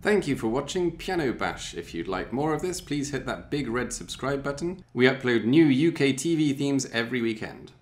Thank you for watching Piano Bash. If you'd like more of this, please hit that big red subscribe button. We upload new UK TV themes every weekend.